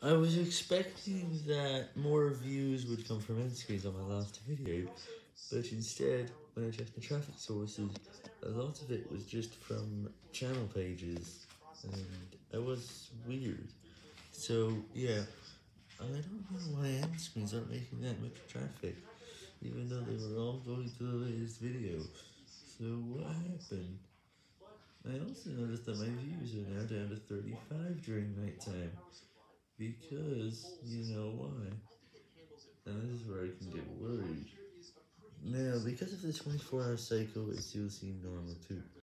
I was expecting that more views would come from end screens on my last video, but instead, when I checked the traffic sources, a lot of it was just from channel pages, and it was weird. So, yeah, I don't know why end screens aren't making that much traffic, even though they were all going to the latest video. So, what happened? I also noticed that my views are now down to 35 during nighttime. Because, you know why? And this is where I can get worried. Now, because of the 24 hour cycle, it still seemed normal too.